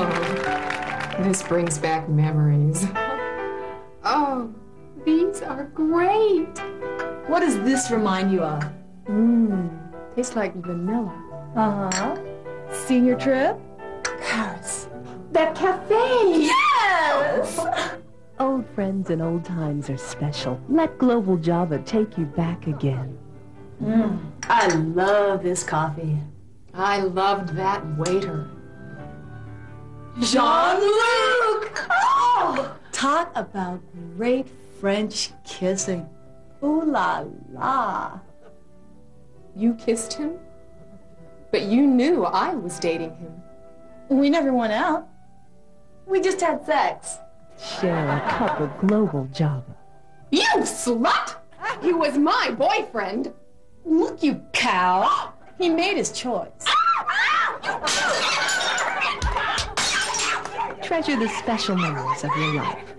Oh, this brings back memories. Oh, these are great. What does this remind you of? Mmm, tastes like vanilla. Uh-huh. Senior trip? Paris. That cafe. Yes! Old friends and old times are special. Let Global Java take you back again. Mm, I love this coffee. I loved that waiter. Jean-Luc! Oh! Talk about great French kissing. Ooh la la. You kissed him? But you knew I was dating him. We never went out. We just had sex. Share a cup of Global Java. You slut! He was my boyfriend. Look, you cow. He made his choice. Treasure the special memories of your life.